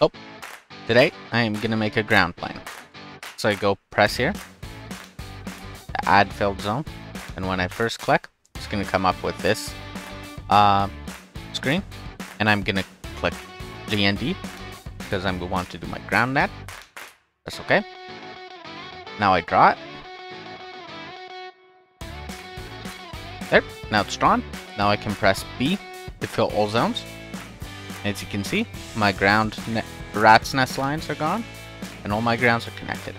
Oh, today I am to make a ground plane. So I go press here, add filled zone, and when I first click, it's to come up with this uh, screen, and I'm to click GND because I'm to want to do my ground net. That's okay. Now I draw it. There, now it's drawn. Now I can press B to fill all zones. As you can see, my ground rat's nest lines are gone, and all my grounds are connected.